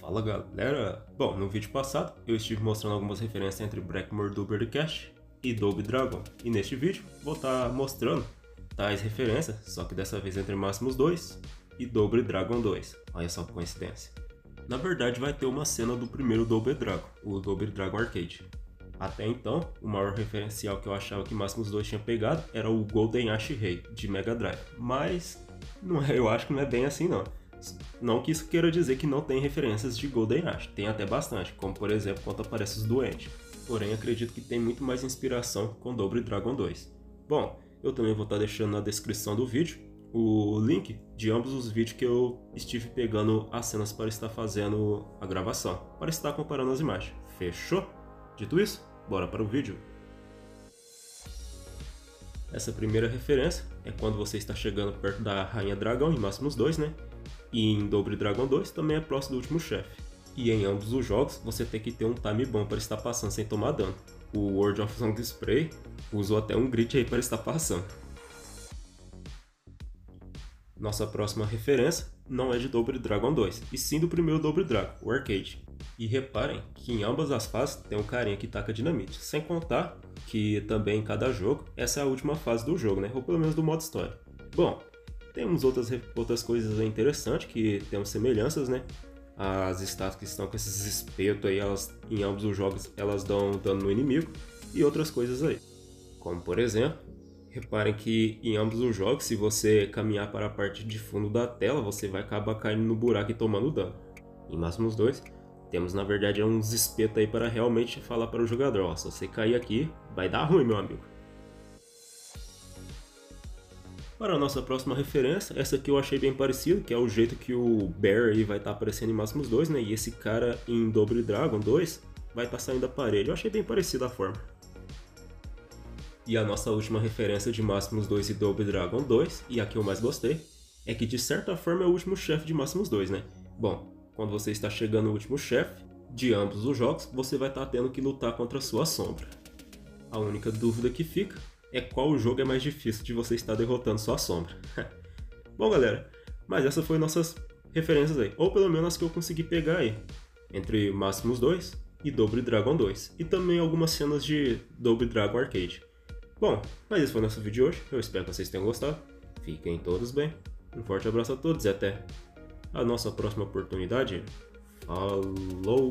Fala galera! Bom, no vídeo passado eu estive mostrando algumas referências entre Blackmore Double Cash e Double Dragon, e neste vídeo vou estar tá mostrando tais referências, só que dessa vez entre Máximos 2 e Double Dragon 2. Olha só que coincidência. Na verdade vai ter uma cena do primeiro Double Dragon, o Double Dragon Arcade. Até então, o maior referencial que eu achava que Máximos 2 tinha pegado era o Golden Ash Rei, de Mega Drive, mas não é, eu acho que não é bem assim não. Não que isso queira dizer que não tem referências de Golden Ash, tem até bastante, como por exemplo quando aparece os doentes. Porém, acredito que tem muito mais inspiração com Double Dragon 2. Bom, eu também vou estar deixando na descrição do vídeo o link de ambos os vídeos que eu estive pegando as cenas para estar fazendo a gravação, para estar comparando as imagens. Fechou? Dito isso, bora para o vídeo. Essa primeira referência é quando você está chegando perto da Rainha Dragão em Máximos 2, né? E em Double Dragon 2 também é próximo do último chefe. E em ambos os jogos você tem que ter um time bom para estar passando sem tomar dano. O World of Song Spray usou até um grit aí para estar passando. Nossa próxima referência não é de Double Dragon 2, e sim do primeiro Double Dragon, o Arcade. E reparem que em ambas as fases tem um carinha que taca dinamite, sem contar que também em cada jogo essa é a última fase do jogo, né? Ou pelo menos do modo história. Bom, temos outras, outras coisas interessantes que temos semelhanças, né? As estátuas que estão com esses espetos aí, elas, em ambos os jogos, elas dão dano no inimigo e outras coisas aí. Como por exemplo, reparem que em ambos os jogos, se você caminhar para a parte de fundo da tela, você vai acabar caindo no buraco e tomando dano. Em Máximos 2, temos na verdade uns espetos aí para realmente falar para o jogador, ó, se você cair aqui, vai dar ruim meu amigo. Para a nossa próxima referência, essa aqui eu achei bem parecido, que é o jeito que o Bear aí vai estar tá aparecendo em Máximos 2, né? E esse cara em Double Dragon 2 vai estar tá saindo da parede. Eu achei bem parecida a forma. E a nossa última referência de Máximos 2 e Double Dragon 2, e a que eu mais gostei, é que de certa forma é o último chefe de Máximos 2, né? Bom, quando você está chegando no último chefe de ambos os jogos, você vai estar tá tendo que lutar contra a sua sombra. A única dúvida que fica é qual jogo é mais difícil de você estar derrotando sua sombra. Bom, galera, mas essas foram nossas referências aí, ou pelo menos as que eu consegui pegar aí, entre Máximos 2 e Double Dragon 2, e também algumas cenas de Double Dragon Arcade. Bom, mas esse foi o nosso vídeo de hoje, eu espero que vocês tenham gostado, fiquem todos bem, um forte abraço a todos e até a nossa próxima oportunidade. Falou!